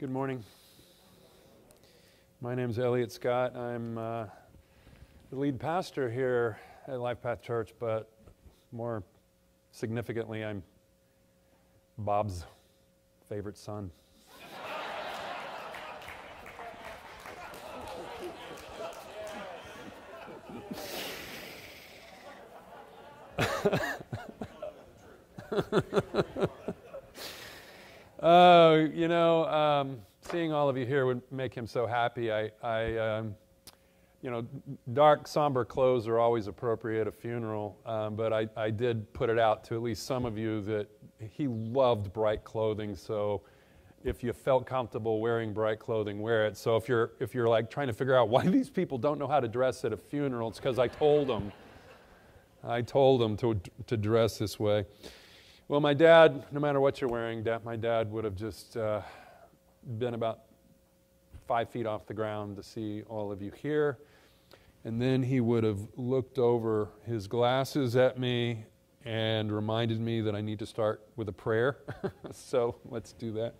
Good morning. My name is Elliot Scott. I'm uh, the lead pastor here at Lifepath Church, but more significantly, I'm Bob's favorite son. You know, um, seeing all of you here would make him so happy. I, I um, you know, dark, somber clothes are always appropriate at a funeral, um, but I, I did put it out to at least some of you that he loved bright clothing. So if you felt comfortable wearing bright clothing, wear it. So if you're, if you're like trying to figure out why these people don't know how to dress at a funeral, it's because I told them. I told them to, to dress this way. Well, my dad, no matter what you're wearing, dad, my dad would have just uh, been about five feet off the ground to see all of you here. And then he would have looked over his glasses at me and reminded me that I need to start with a prayer. so let's do that.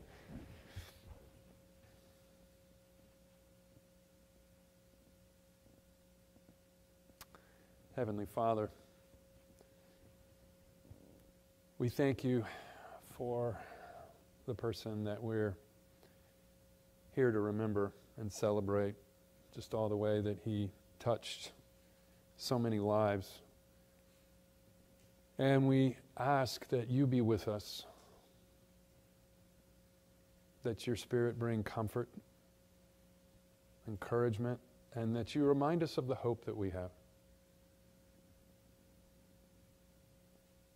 Heavenly Father, we thank you for the person that we're here to remember and celebrate, just all the way that he touched so many lives. And we ask that you be with us, that your spirit bring comfort, encouragement, and that you remind us of the hope that we have.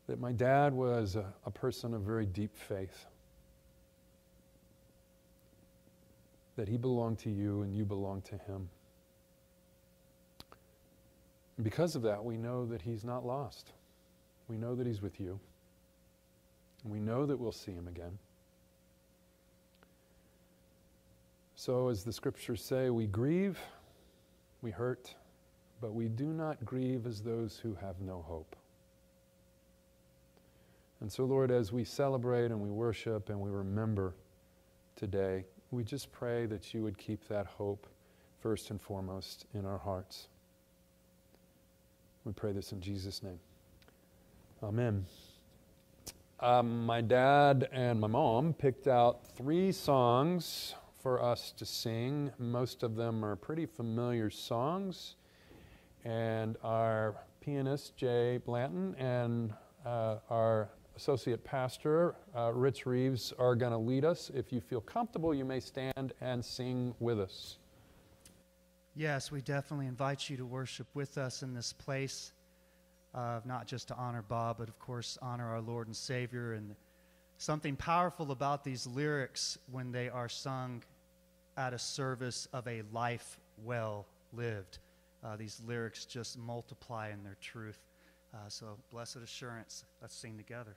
That my dad was a, a person of very deep faith. That he belonged to you and you belonged to him. And because of that, we know that he's not lost. We know that he's with you. And we know that we'll see him again. So, as the scriptures say, we grieve, we hurt, but we do not grieve as those who have no hope. And so, Lord, as we celebrate and we worship and we remember today, we just pray that you would keep that hope first and foremost in our hearts. We pray this in Jesus' name. Amen. Um, my dad and my mom picked out three songs for us to sing. Most of them are pretty familiar songs. And our pianist, Jay Blanton, and uh, our associate pastor, uh, Rich Reeves, are going to lead us. If you feel comfortable, you may stand and sing with us. Yes, we definitely invite you to worship with us in this place, uh, not just to honor Bob, but of course, honor our Lord and Savior. And something powerful about these lyrics when they are sung at a service of a life well lived. Uh, these lyrics just multiply in their truth. Uh, so, blessed assurance. Let's sing together.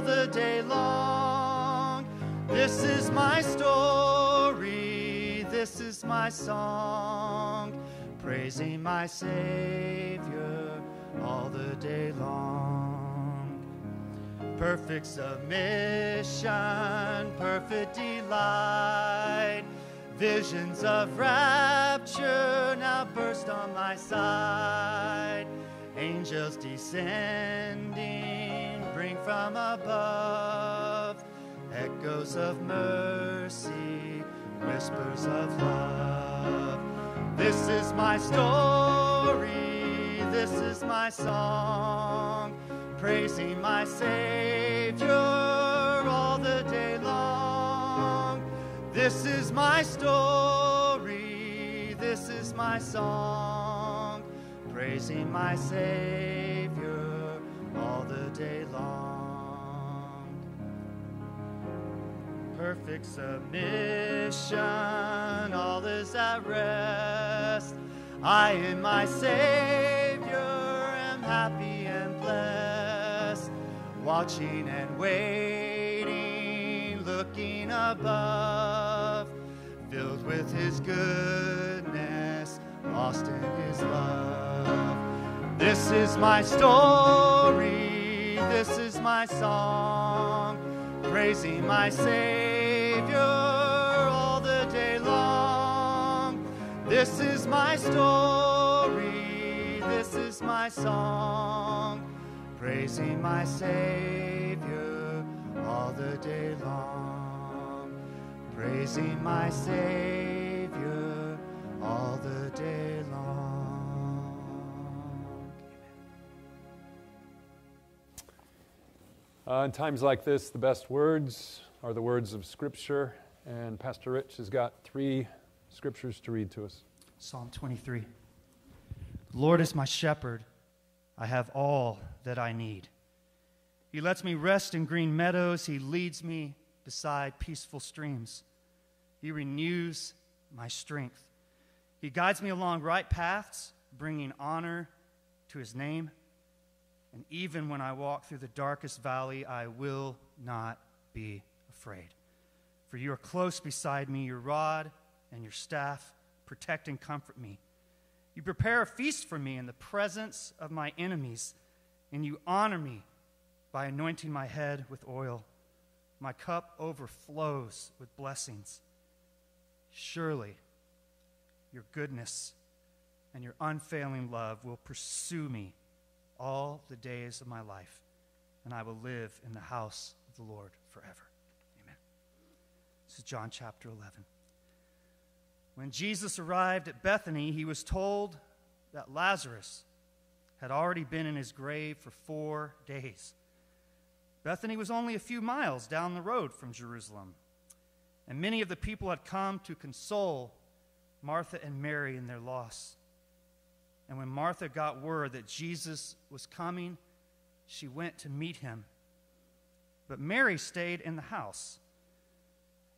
all the day long. This is my story, this is my song, praising my Savior all the day long perfect submission, perfect delight. Visions of rapture now burst on my side. Angels descending, bring from above echoes of mercy, whispers of love. This is my story, this is my song praising my Savior all the day long. This is my story, this is my song praising my Savior all the day long. Perfect submission, all is at rest. I in my Savior am happy and blessed, watching and waiting, looking above, filled with His goodness, lost in His love. This is my story, this is my song, praising my Savior all the day long. This is my story, this is my song, praising my Savior all the day long. Praising my Savior all the day long. Uh, in times like this, the best words are the words of Scripture, and Pastor Rich has got three scriptures to read to us. Psalm 23. The Lord is my shepherd. I have all that I need. He lets me rest in green meadows. He leads me beside peaceful streams. He renews my strength. He guides me along right paths, bringing honor to his name. And even when I walk through the darkest valley, I will not be afraid. For you are close beside me, your rod and your staff protect and comfort me. You prepare a feast for me in the presence of my enemies, and you honor me by anointing my head with oil. My cup overflows with blessings. Surely your goodness and your unfailing love will pursue me all the days of my life, and I will live in the house of the Lord forever. Amen. This is John chapter 11. When Jesus arrived at Bethany, he was told that Lazarus had already been in his grave for four days. Bethany was only a few miles down the road from Jerusalem, and many of the people had come to console Martha and Mary in their loss. And when Martha got word that Jesus was coming, she went to meet him. But Mary stayed in the house.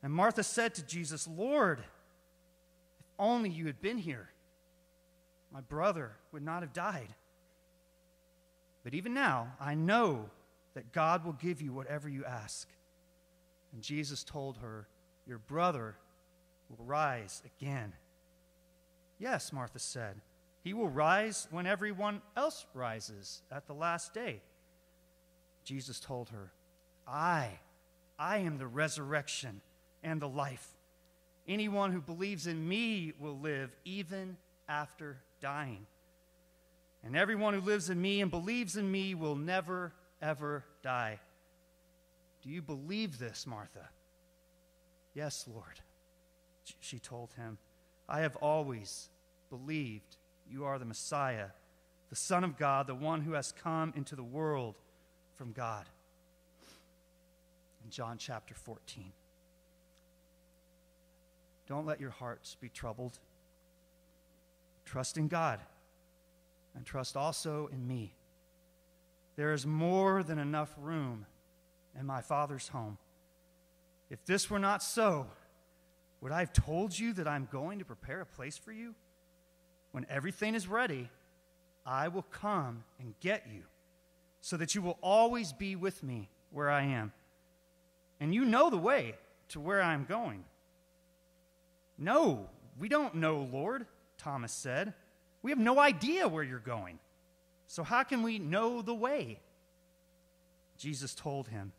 And Martha said to Jesus, Lord, if only you had been here, my brother would not have died. But even now, I know that God will give you whatever you ask. And Jesus told her, Your brother will rise again. Yes, Martha said, He will rise when everyone else rises at the last day. Jesus told her, I, I am the resurrection and the life. Anyone who believes in me will live even after dying. And everyone who lives in me and believes in me will never, ever die. Do you believe this, Martha? Yes, Lord. She told him, I have always believed you are the Messiah, the Son of God, the one who has come into the world from God. In John chapter 14. Don't let your hearts be troubled. Trust in God and trust also in me. There is more than enough room in my Father's home. If this were not so, would I have told you that I'm going to prepare a place for you? When everything is ready, I will come and get you, so that you will always be with me where I am. And you know the way to where I am going. No, we don't know, Lord, Thomas said. We have no idea where you're going. So how can we know the way? Jesus told him,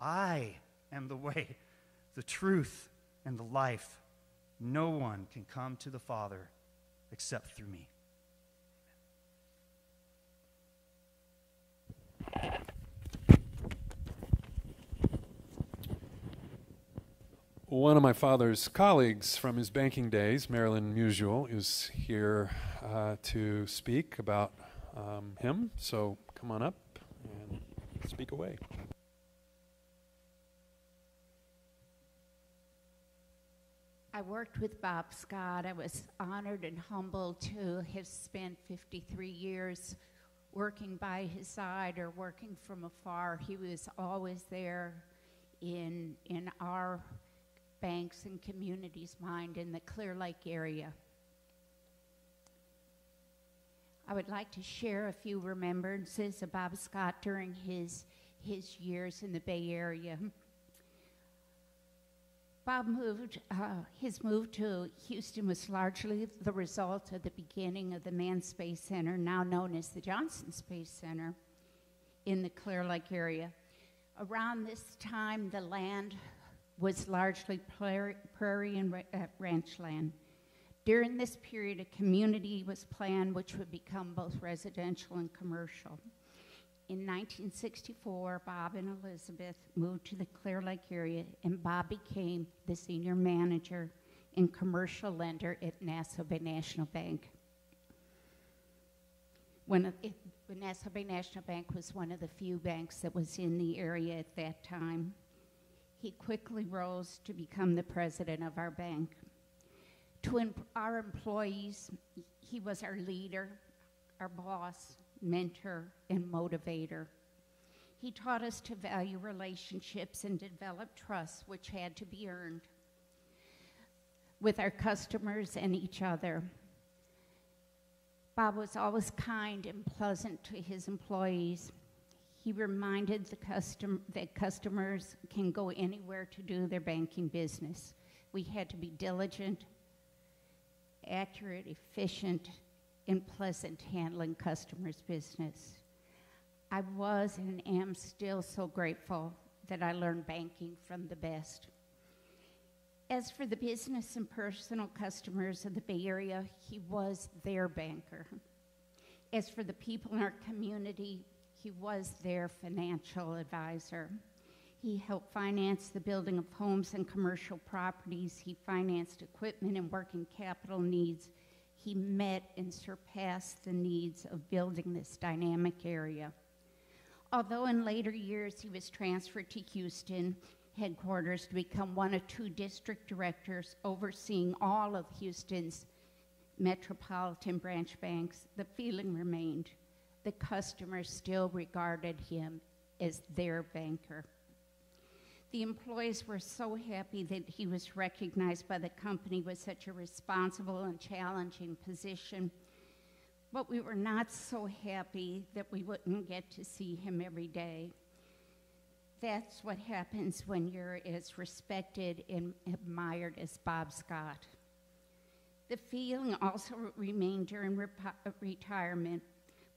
I am the way, the truth, and the life. No one can come to the Father except through me. One of my father's colleagues from his banking days, Marilyn Musial, is here uh, to speak about um, him. So come on up and speak away. I worked with Bob Scott. I was honored and humbled to have spent 53 years working by his side or working from afar. He was always there in, in our banks and communities' mind in the Clear Lake area. I would like to share a few remembrances of Bob Scott during his, his years in the Bay Area. Bob moved, uh, his move to Houston was largely the result of the beginning of the Manned Space Center, now known as the Johnson Space Center, in the Clear Lake area. Around this time, the land was largely prairie and uh, ranch land. During this period, a community was planned which would become both residential and commercial. In 1964, Bob and Elizabeth moved to the Clear Lake area, and Bob became the senior manager and commercial lender at Nassau Bay National Bank. When Nassau Bay National Bank was one of the few banks that was in the area at that time. He quickly rose to become the president of our bank. To our employees, he was our leader, our boss, mentor, and motivator. He taught us to value relationships and develop trust, which had to be earned with our customers and each other. Bob was always kind and pleasant to his employees. He reminded the custom, that customers can go anywhere to do their banking business. We had to be diligent, accurate, efficient, and pleasant handling customers' business. I was and am still so grateful that I learned banking from the best. As for the business and personal customers of the Bay Area, he was their banker. As for the people in our community, he was their financial advisor. He helped finance the building of homes and commercial properties. He financed equipment and working capital needs. He met and surpassed the needs of building this dynamic area. Although in later years he was transferred to Houston, headquarters to become one of two district directors overseeing all of Houston's metropolitan branch banks, the feeling remained the customers still regarded him as their banker. The employees were so happy that he was recognized by the company with such a responsible and challenging position. But we were not so happy that we wouldn't get to see him every day that's what happens when you're as respected and admired as Bob Scott. The feeling also remained during retirement.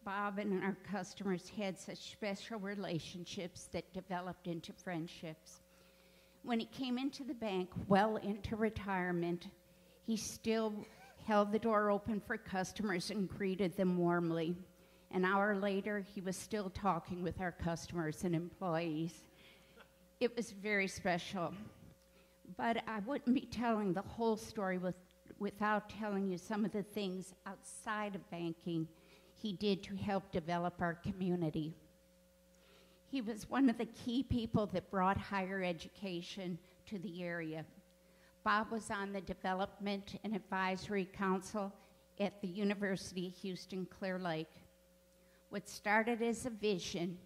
Bob and our customers had such special relationships that developed into friendships. When he came into the bank, well into retirement, he still held the door open for customers and greeted them warmly. An hour later, he was still talking with our customers and employees. It was very special. But I wouldn't be telling the whole story with, without telling you some of the things outside of banking he did to help develop our community. He was one of the key people that brought higher education to the area. Bob was on the Development and Advisory Council at the University of Houston Clear Lake. What started as a vision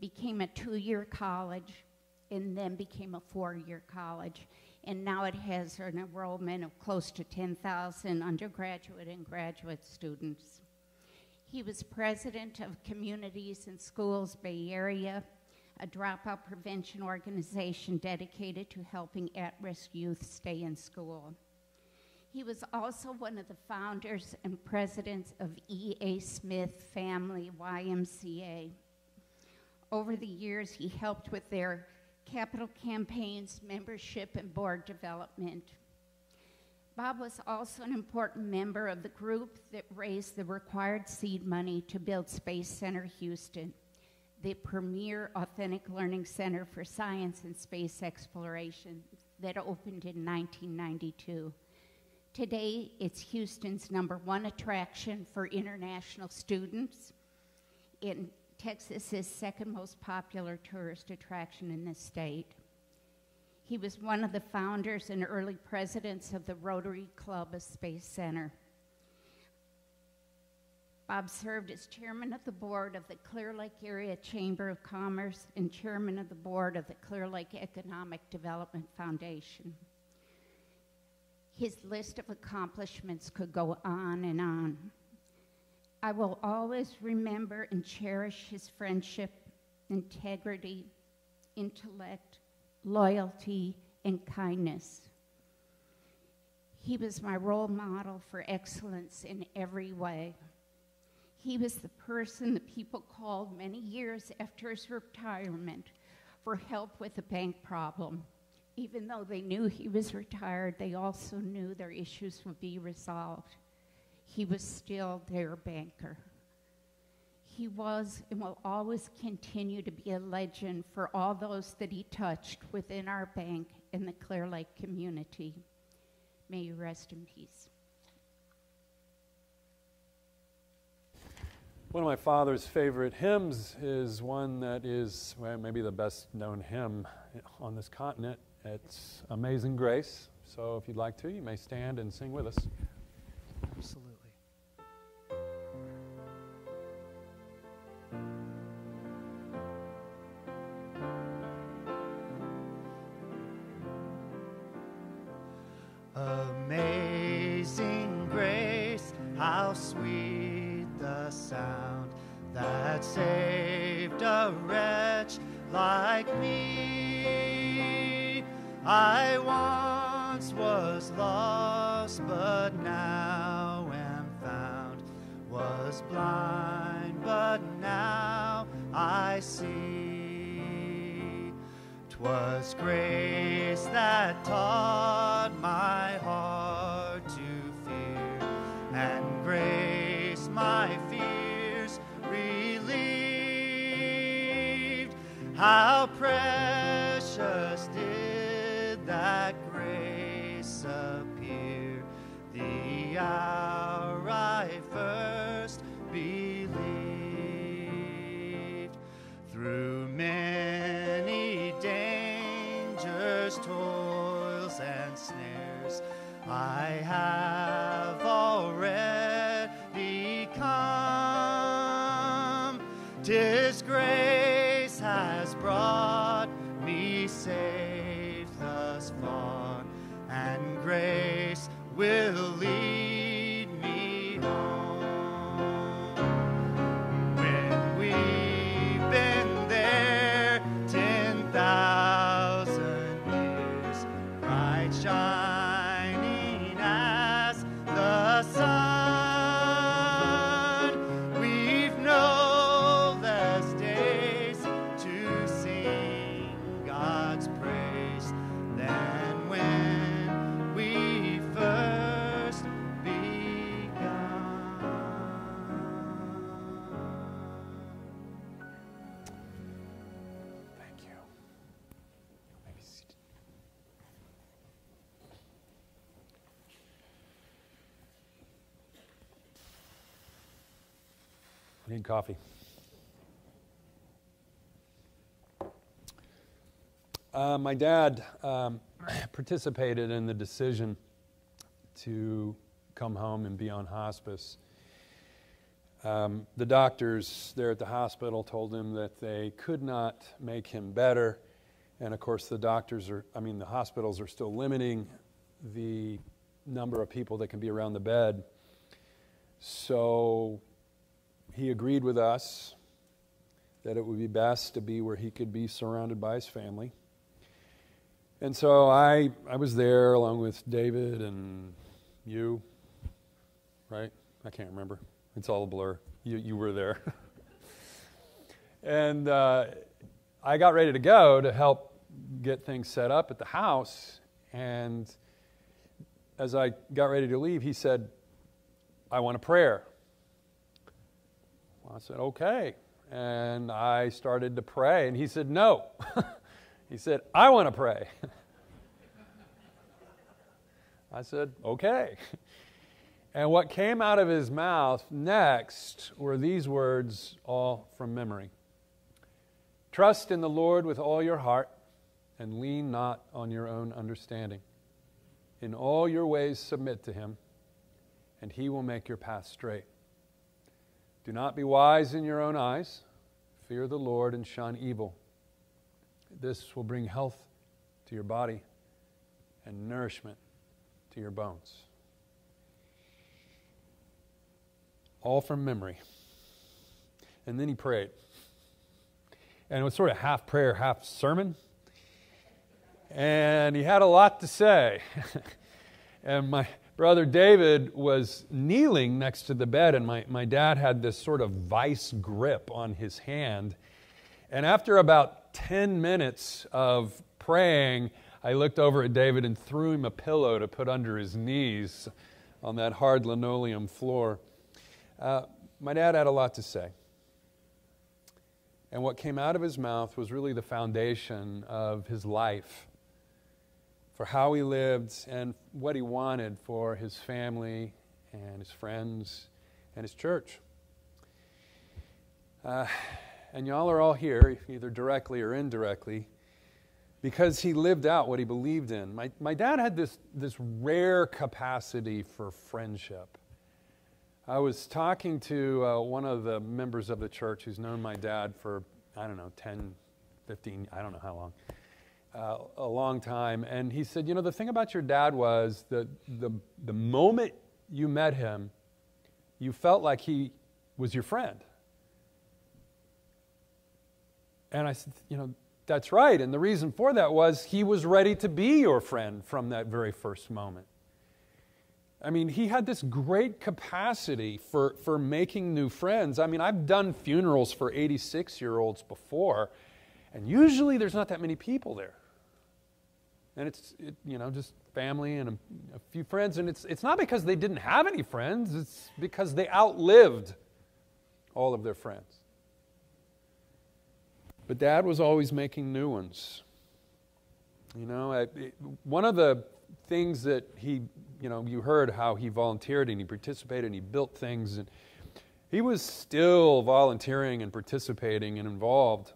became a two year college and then became a four year college. And now it has an enrollment of close to 10,000 undergraduate and graduate students. He was president of Communities In Schools Bay Area, a dropout prevention organization dedicated to helping at risk youth stay in school. He was also one of the founders and presidents of E.A. Smith Family YMCA. Over the years, he helped with their capital campaigns, membership, and board development. Bob was also an important member of the group that raised the required seed money to build Space Center Houston, the premier authentic learning center for science and space exploration that opened in 1992. Today, it's Houston's number one attraction for international students. In Texas second most popular tourist attraction in the state. He was one of the founders and early presidents of the Rotary Club of Space Center. Bob served as chairman of the board of the Clear Lake Area Chamber of Commerce and chairman of the board of the Clear Lake Economic Development Foundation. His list of accomplishments could go on and on. I will always remember and cherish his friendship, integrity, intellect, loyalty, and kindness. He was my role model for excellence in every way. He was the person the people called many years after his retirement for help with a bank problem. Even though they knew he was retired, they also knew their issues would be resolved. He was still their banker. He was and will always continue to be a legend for all those that he touched within our bank and the Clear Lake community. May you rest in peace. One of my father's favorite hymns is one that is well, maybe the best known hymn on this continent. It's Amazing Grace. So if you'd like to, you may stand and sing with us. Bright shining coffee. Uh, my dad um, participated in the decision to come home and be on hospice. Um, the doctors there at the hospital told him that they could not make him better. And of course, the doctors are, I mean, the hospitals are still limiting the number of people that can be around the bed. So he agreed with us that it would be best to be where he could be surrounded by his family. And so I, I was there along with David and you, right? I can't remember. It's all a blur. You, you were there. and uh, I got ready to go to help get things set up at the house. And as I got ready to leave, he said, I want a prayer. I said, okay. And I started to pray, and he said, no. he said, I want to pray. I said, okay. And what came out of his mouth next were these words, all from memory Trust in the Lord with all your heart and lean not on your own understanding. In all your ways submit to him, and he will make your path straight. Do not be wise in your own eyes. Fear the Lord and shun evil. This will bring health to your body and nourishment to your bones. All from memory. And then he prayed. And it was sort of half prayer, half sermon. And he had a lot to say. and my brother David was kneeling next to the bed, and my, my dad had this sort of vice grip on his hand. And after about 10 minutes of praying, I looked over at David and threw him a pillow to put under his knees on that hard linoleum floor. Uh, my dad had a lot to say. And what came out of his mouth was really the foundation of his life for how he lived and what he wanted for his family and his friends and his church. Uh, and y'all are all here, either directly or indirectly, because he lived out what he believed in. My, my dad had this, this rare capacity for friendship. I was talking to uh, one of the members of the church who's known my dad for, I don't know, 10, 15, I don't know how long uh, a long time, and he said, You know, the thing about your dad was that the, the moment you met him, you felt like he was your friend. And I said, You know, that's right. And the reason for that was he was ready to be your friend from that very first moment. I mean, he had this great capacity for, for making new friends. I mean, I've done funerals for 86 year olds before, and usually there's not that many people there and it's it, you know just family and a, a, few friends. And it's it's not because they didn't have any friends. It's because they outlived all of their friends. But dad was always making new ones. You know I, it, one of the things that he you know you heard how he volunteered and he participated and he built things. And he was still volunteering and participating and involved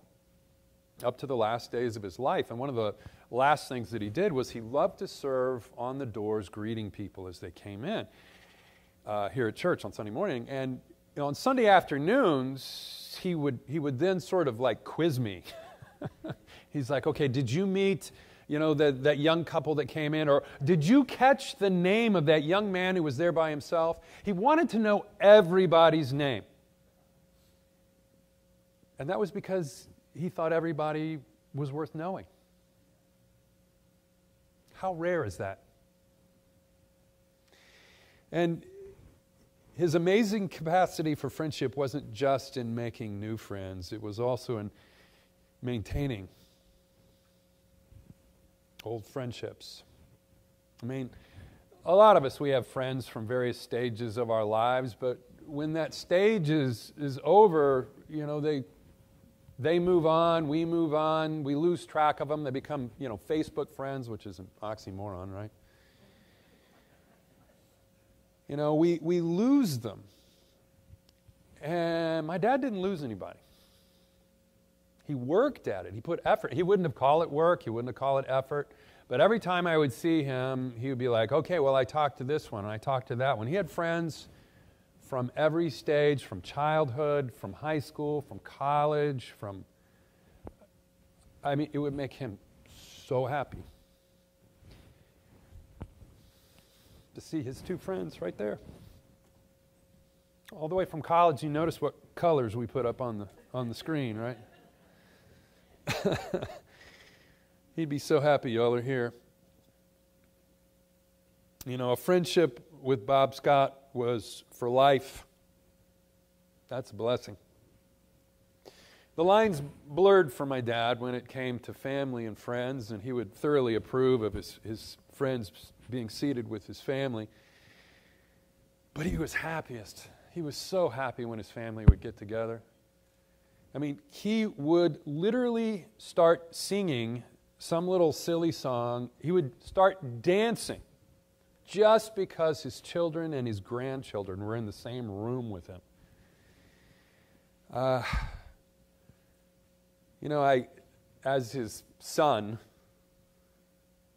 up to the last days of his life. And one of the last things that he did was he loved to serve on the doors, greeting people as they came in uh, here at church on Sunday morning. And you know, on Sunday afternoons, he would, he would then sort of like quiz me. He's like, okay, did you meet, you know, the, that young couple that came in? Or did you catch the name of that young man who was there by himself? He wanted to know everybody's name. And that was because he thought everybody was worth knowing. How rare is that? And his amazing capacity for friendship wasn't just in making new friends, it was also in maintaining old friendships. I mean, a lot of us, we have friends from various stages of our lives, but when that stage is, is over, you know, they they move on, we move on, we lose track of them. They become, you know, Facebook friends, which is an oxymoron, right? You know, we, we lose them. And my dad didn't lose anybody. He worked at it. He put effort. He wouldn't have called it work. He wouldn't have called it effort. But every time I would see him, he would be like, okay, well, I talked to this one I talked to that one. He had friends from every stage, from childhood, from high school, from college, from. I mean, it would make him so happy to see his two friends right there. All the way from college, you notice what colors we put up on the, on the screen, right? He'd be so happy y'all are here. You know, a friendship with Bob Scott was for life. That's a blessing. The lines blurred for my dad when it came to family and friends, and he would thoroughly approve of his, his friends being seated with his family. But he was happiest. He was so happy when his family would get together. I mean, he would literally start singing some little silly song. He would start dancing just because his children and his grandchildren were in the same room with him. Uh, you know, I, as his son,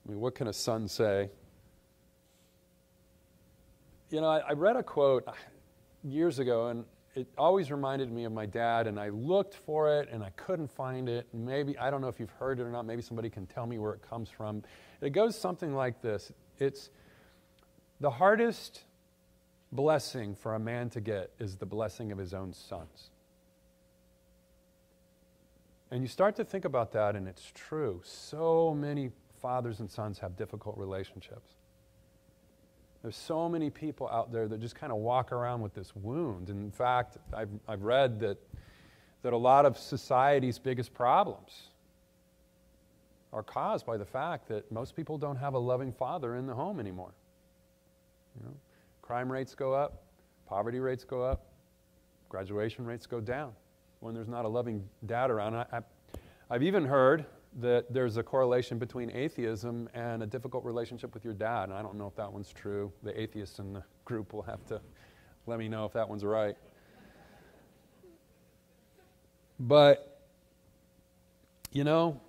I mean, what can a son say? You know, I, I read a quote years ago, and it always reminded me of my dad, and I looked for it and I couldn't find it. Maybe, I don't know if you've heard it or not, maybe somebody can tell me where it comes from. It goes something like this It's the hardest blessing for a man to get is the blessing of his own sons. And you start to think about that, and it's true. So many fathers and sons have difficult relationships. There's so many people out there that just kind of walk around with this wound. And in fact, I've, I've read that, that a lot of society's biggest problems are caused by the fact that most people don't have a loving father in the home anymore. You know, crime rates go up, poverty rates go up, graduation rates go down when there's not a loving dad around. I, I, I've even heard that there's a correlation between atheism and a difficult relationship with your dad. And I don't know if that one's true. The atheists in the group will have to let me know if that one's right. But, you know,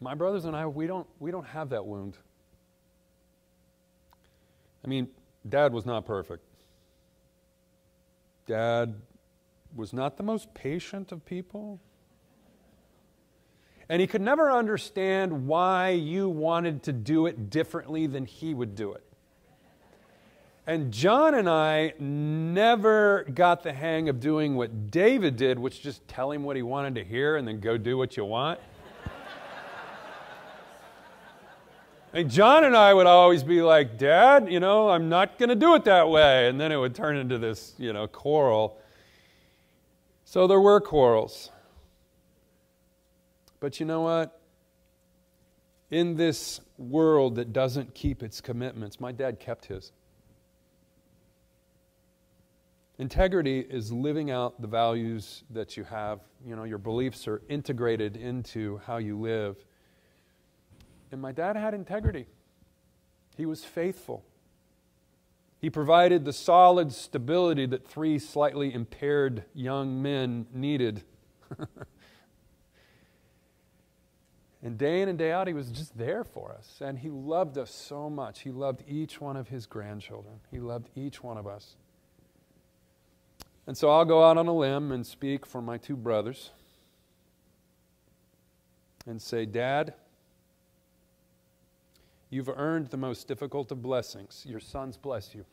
my brothers and I, we don't, we don't have that wound. I mean, dad was not perfect. Dad was not the most patient of people. And he could never understand why you wanted to do it differently than he would do it. And John and I never got the hang of doing what David did, which just tell him what he wanted to hear and then go do what you want. And John and I would always be like, Dad, you know, I'm not going to do it that way. And then it would turn into this, you know, quarrel. So there were quarrels. But you know what? In this world that doesn't keep its commitments, my dad kept his. Integrity is living out the values that you have. You know, your beliefs are integrated into how you live. And my dad had integrity. He was faithful. He provided the solid stability that three slightly impaired young men needed. And day in and day out, he was just there for us. And he loved us so much. He loved each one of his grandchildren, he loved each one of us. And so I'll go out on a limb and speak for my two brothers and say, Dad, you've earned the most difficult of blessings. Your sons bless you.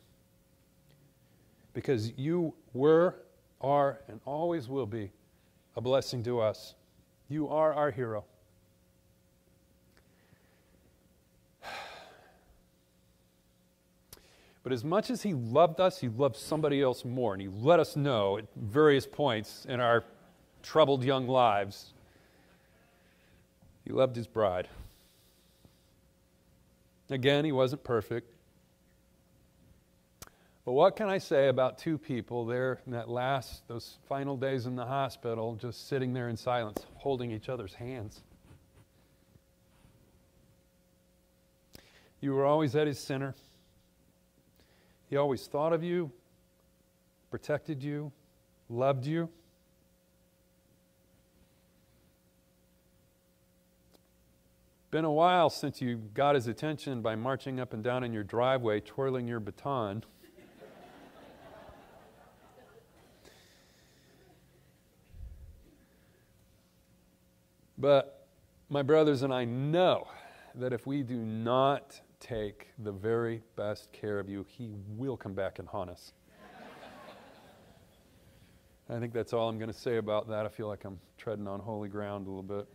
Because you were, are, and always will be a blessing to us. You are our hero. But as much as he loved us, he loved somebody else more. And he let us know at various points in our troubled young lives he loved his bride. Again, he wasn't perfect. But what can I say about two people there in that last, those final days in the hospital, just sitting there in silence, holding each other's hands? You were always at his center. He always thought of you, protected you, loved you. Been a while since you got his attention by marching up and down in your driveway, twirling your baton. but my brothers and I know that if we do not take the very best care of you, He will come back and haunt us. I think that's all I'm going to say about that. I feel like I'm treading on holy ground a little bit.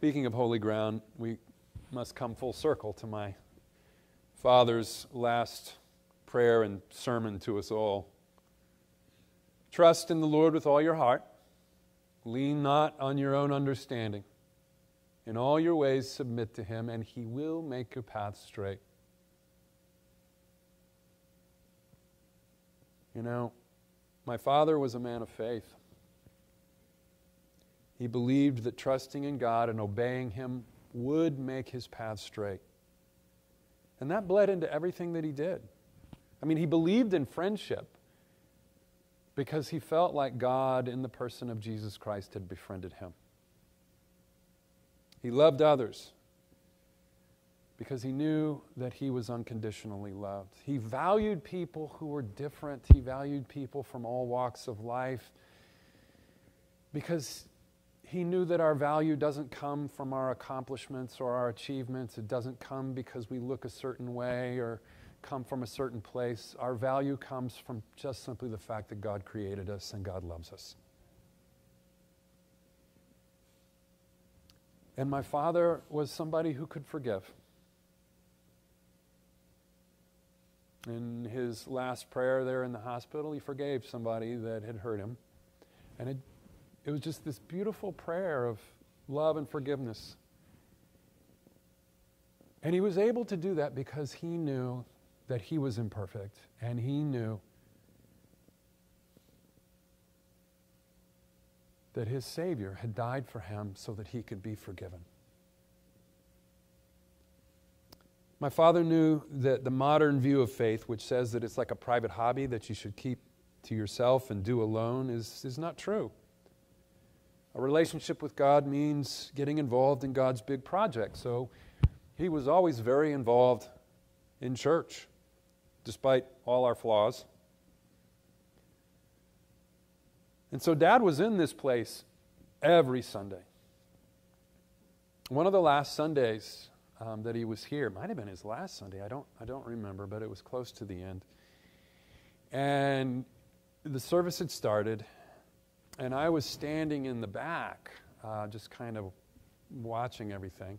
Speaking of holy ground, we must come full circle to my father's last prayer and sermon to us all. Trust in the Lord with all your heart. Lean not on your own understanding. In all your ways, submit to him, and he will make your path straight. You know, my father was a man of faith. He believed that trusting in God and obeying him would make his path straight. And that bled into everything that he did. I mean, he believed in friendship because he felt like God, in the person of Jesus Christ, had befriended him. He loved others because he knew that he was unconditionally loved. He valued people who were different, he valued people from all walks of life because he knew that our value doesn't come from our accomplishments or our achievements. It doesn't come because we look a certain way or come from a certain place. Our value comes from just simply the fact that God created us and God loves us. And my father was somebody who could forgive. In his last prayer there in the hospital, he forgave somebody that had hurt him. And it it was just this beautiful prayer of love and forgiveness. And he was able to do that because he knew that he was imperfect and he knew that his Savior had died for him so that he could be forgiven. My father knew that the modern view of faith, which says that it's like a private hobby that you should keep to yourself and do alone, is, is not true. A relationship with God means getting involved in God's big project. So he was always very involved in church, despite all our flaws. And so dad was in this place every Sunday. One of the last Sundays um, that he was here, might have been his last Sunday, I don't, I don't remember, but it was close to the end. And the service had started, and I was standing in the back, uh, just kind of watching everything.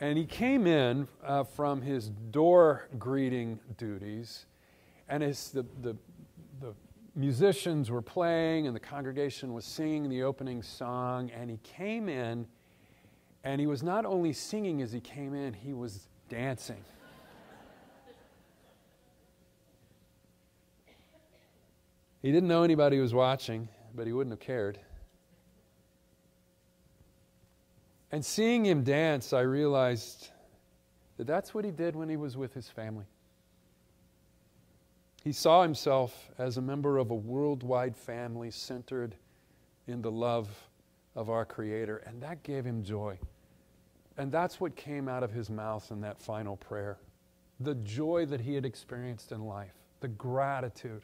And he came in uh, from his door greeting duties, and as the, the, the musicians were playing and the congregation was singing the opening song, and he came in, and he was not only singing as he came in, he was dancing. He didn't know anybody was watching but he wouldn't have cared. And seeing him dance, I realized that that's what he did when he was with his family. He saw himself as a member of a worldwide family centered in the love of our Creator, and that gave him joy. And that's what came out of his mouth in that final prayer the joy that he had experienced in life, the gratitude.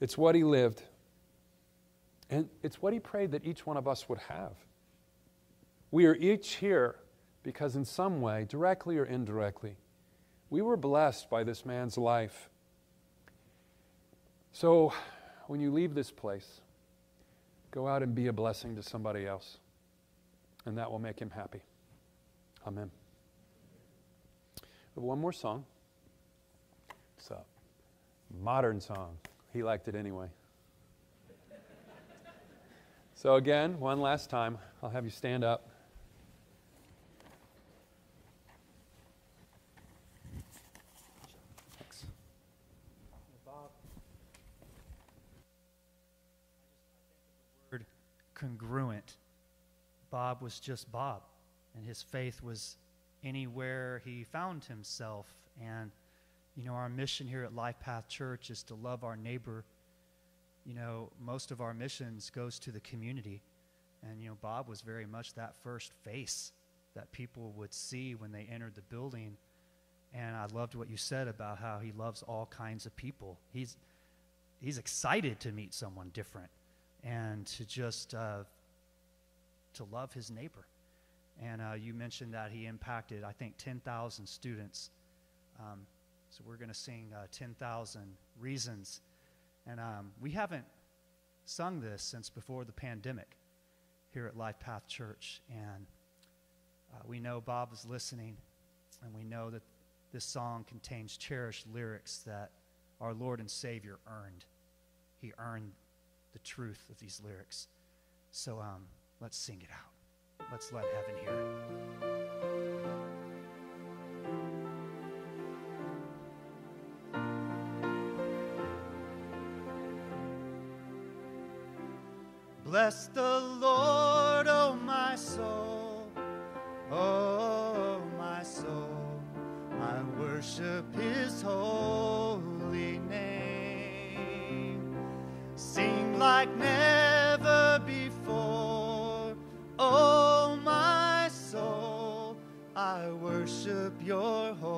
It's what he lived. And it's what he prayed that each one of us would have. We are each here because, in some way, directly or indirectly, we were blessed by this man's life. So, when you leave this place, go out and be a blessing to somebody else, and that will make him happy. Amen. One more song. It's a modern song. He liked it anyway. So, again, one last time, I'll have you stand up. Congruent. Bob was just Bob, and his faith was anywhere he found himself. And, you know, our mission here at Lifepath Church is to love our neighbor you know, most of our missions goes to the community. And, you know, Bob was very much that first face that people would see when they entered the building. And I loved what you said about how he loves all kinds of people. He's, he's excited to meet someone different and to just uh, to love his neighbor. And uh, you mentioned that he impacted, I think, 10,000 students. Um, so we're going to sing uh, 10,000 Reasons and um, we haven't sung this since before the pandemic here at Lifepath Church. And uh, we know Bob is listening, and we know that this song contains cherished lyrics that our Lord and Savior earned. He earned the truth of these lyrics. So um, let's sing it out. Let's let heaven hear it. Bless the Lord, O oh my soul, O oh my soul, I worship his holy name. Sing like never before, O oh my soul, I worship your holy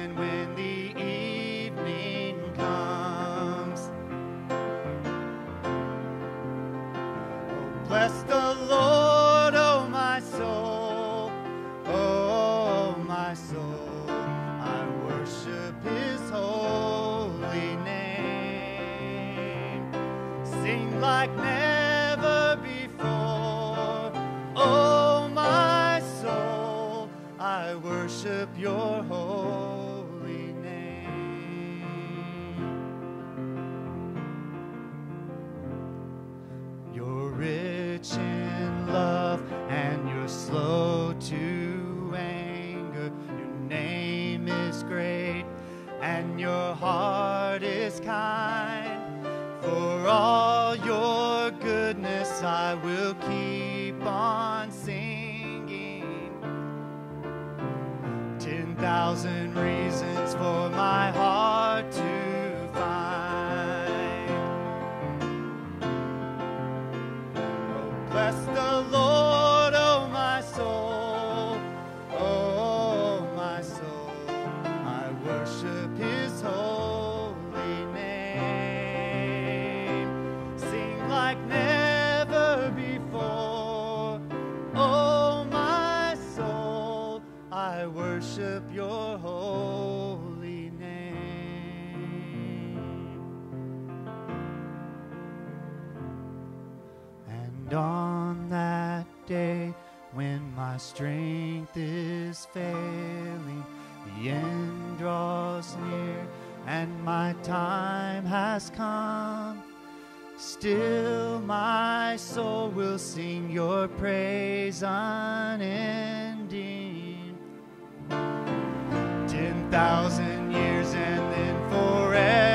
the Lord, oh my soul, oh my soul. I worship his holy name. Sing like never before, oh my soul. I worship your holy slow to anger. Your name is great and your heart is kind. For all your goodness, I will keep on singing. Ten thousand reasons for my heart my strength is failing, the end draws near and my time has come. Still, my soul will sing your praise unending. Ten thousand years and then forevermore,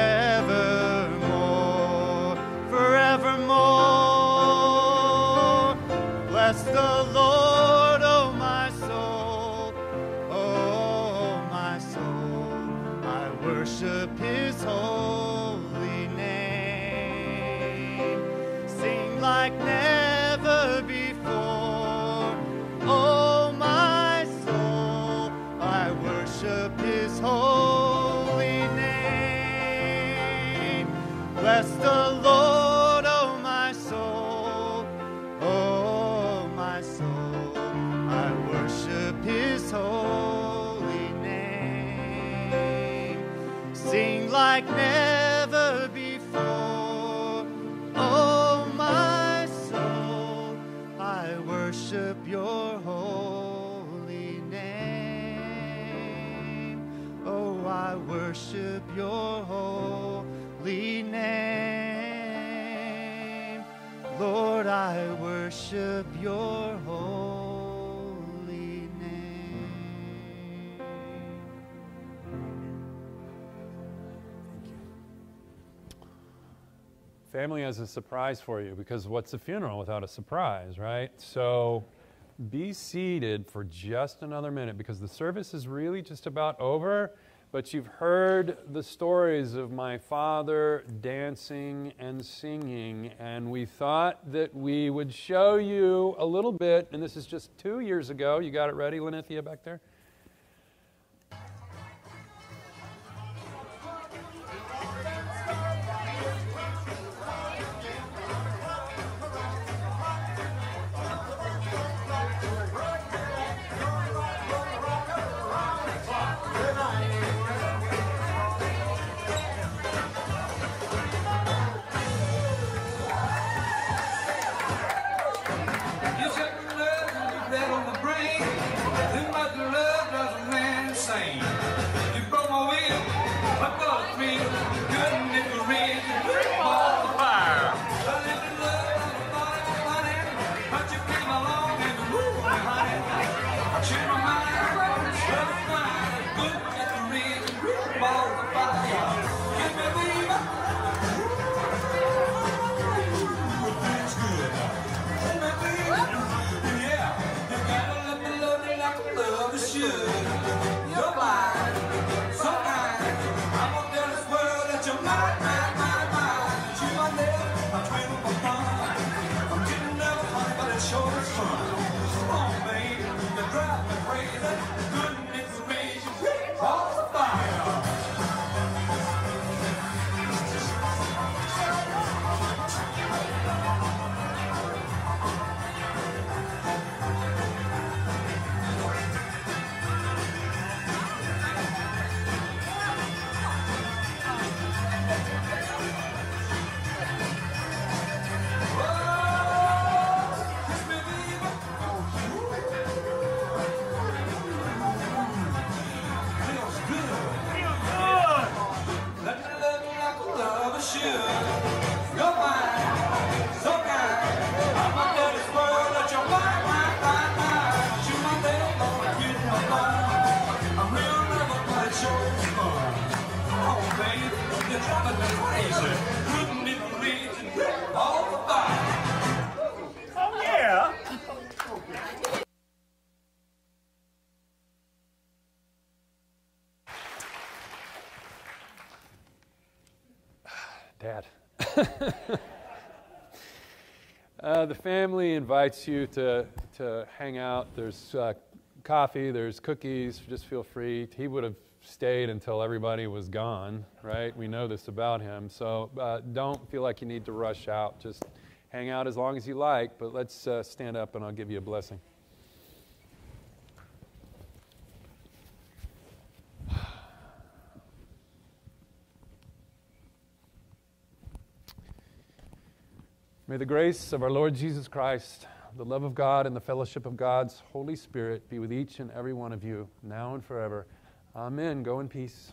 like never before, oh my soul. I worship Your holy name. Oh, I worship Your holy name. Lord, I worship Your Family has a surprise for you because what's a funeral without a surprise, right? So be seated for just another minute because the service is really just about over. But you've heard the stories of my father dancing and singing, and we thought that we would show you a little bit. And this is just two years ago. You got it ready, Lenithia, back there? Family invites you to, to hang out. There's uh, coffee, there's cookies. Just feel free. He would have stayed until everybody was gone, right? We know this about him. So uh, don't feel like you need to rush out. Just hang out as long as you like, but let's uh, stand up and I'll give you a blessing. May the grace of our Lord Jesus Christ, the love of God, and the fellowship of God's Holy Spirit be with each and every one of you, now and forever. Amen. Go in peace.